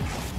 Yeah.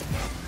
you